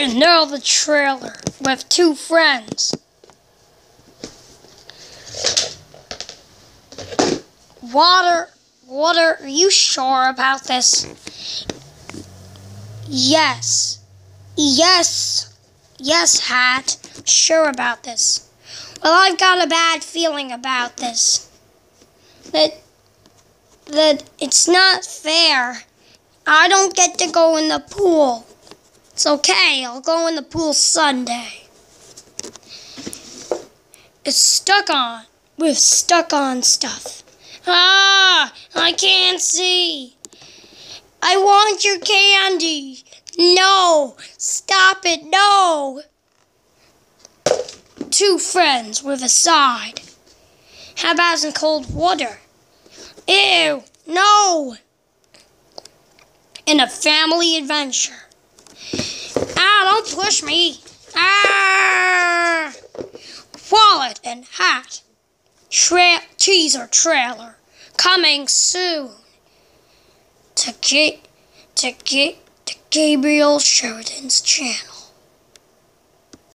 And now the trailer with two friends. Water, water, are you sure about this? Yes. Yes. Yes, Hat. Sure about this. Well, I've got a bad feeling about this. That that it's not fair. I don't get to go in the pool. It's okay, I'll go in the pool Sunday. It's stuck on with stuck on stuff. Ah, I can't see. I want your candy. No, stop it, no. Two friends with a side. How about some cold water? Ew, no. In a family adventure. Ah, don't push me. Ah. Water and hat. Tra- teaser trailer coming soon to get to get to Gabriel Sheridan's channel.